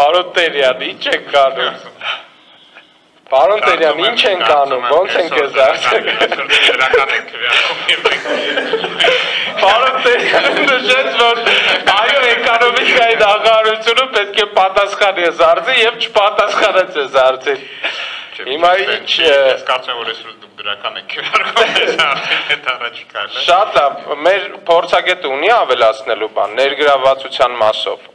Պարոն Տերյան, ինչ եք կանում։ Պարոն Տերյան, ինչ են կանում, ո՞նց են քվեարկում։ Պարոն Տերյանը նշեց, որ այո, էկոնոմիկայի նախարարությունը պետք է պատասխանի զարձի եւ չպատասխանեց զարձին։ Հիմա ինչ Ես կարծում եմ, որ այսօր դուք դրական եք քվեարկում այս արդեն հետ առաջիկայինը։ շատ լավ, մեր փորձագետը ունի ավելացնելու բան ներգրավվածության մասով։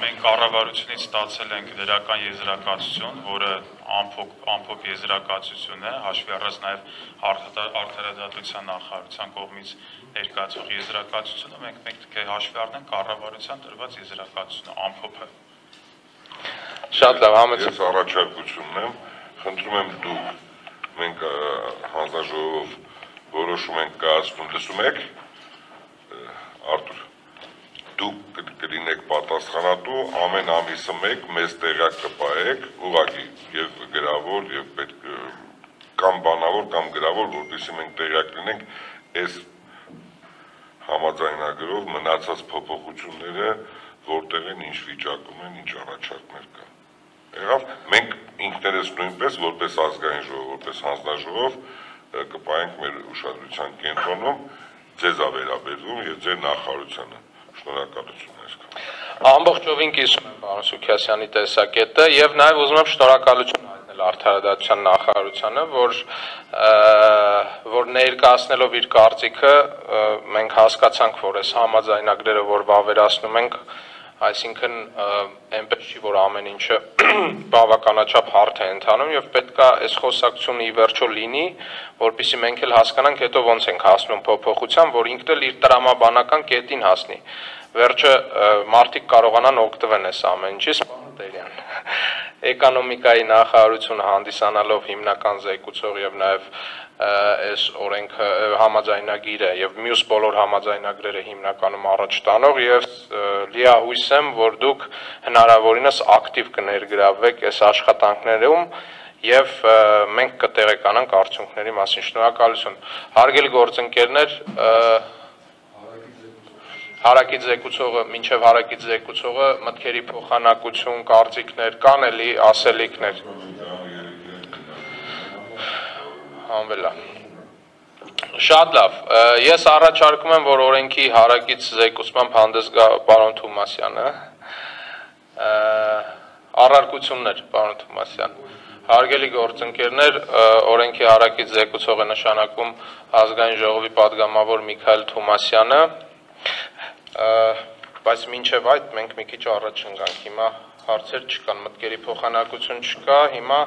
Մենք կառավարությունից ստացել ենք դրական եզրակացություն, որը ամփոփ ամփոփ եզրակացություն է, հաշվի առած նաև արդարադատության նախարարության կողմից ներկայացող եզրակացությունը, մենք պետք է հաշվի առնենք կառավարության տրված եզրակացությունը ամփոփը։ Շատ լավ, համեցեք։ Ես առաջարկություն եմ, խնդրում եմ դուք մենք ը, հանձնաժողով որոշում ենք կայացնում, լսում եք Արտուր դուք կլինեք պատասխանատու ամեն ամիսը մեկ մեզ տեղյակ կպահեք ուղղակի եւ գրավոր եւ պետք կամ բանավոր կամ գրավոր որպեսզի մենք տեղյակ լինենք այս համաձայնագրով մնացած փոփոխությունները որտեղ են ինչ վիճակում են ինչ առաջարկներ կան Եղավ, մենք ինքներս նույնպես որպես ազգային ժողով, որպես հանձնաժողով ը, կպայենք մեր ուշադրության կենտրոնում ձեզ ավերաբերվում եւ ձեր նախարարությանը։ Շնորհակալություն այսքան։ Ամբողջովին կիսում եմ պարոն Սուքիասյանի տեսակետը եւ նաեւ ուզում եմ շնորհակալություն հայտնել արդարադատության նախարարությանը, որ որ ներկայացնելով իր կարծիքը մենք հասկացանք, որ այս համաձայնագրերը, որ վավերացնում ենք, այսինքն այնպես չի, որ ամեն ինչը բավականաչափ հարթ է ընթանում եւ պետքա այս խոսակցությունը ի վերջո լինի, որpիսի մենք էլ հասկանանք հետո ոնց ենք հասնում փոփոխության, որ ինքն էլ իր տրամաբանական կետին հասնի։ Վերջը մարդիկ կարողանան օգտվեն այս ամեն ինչից, Տերյան։ Էկոնոմիկայի նախարարությունը հանդիսանալով հիմնական զեկուցող եւ նաեւ այս օրենքը համաձայնագիրը եւ մյուս բոլոր համաձայնագրերը հիմնականում առաջ տանող եւ լիահույս եմ, որ դուք հնարավորինս ակտիվ կներգրավվեք այս աշխատանքներում եւ մենք կտեղեկանանք արդյունքների մասին։ Շնորհակալություն։ Հարգելի գործընկերներ, հարակից զեկուցողը մինչև հարակից զեկուցողը մտքերի փոխանակություն, կարծիքներ կան էլի ասելիքներ։ Հանվելա։ Շատ լավ։ Ես առաջարկում եմ, որ օրենքի հարակից զեկուցմամբ հանդես գա պարոն Թումասյանը։ Առարկություններ, պարոն Թումասյան։ Հարգելի գործընկերներ, օրենքի հարակից զեկուցող է նշանակում ազգային ժողովի падգամավոր Միքայել Թումասյանը բայց մինչև այդ մենք մի քիչ առաջ ընկանք հիմա հարցեր չկան, մտքերի փոխանակություն չկա, հիմա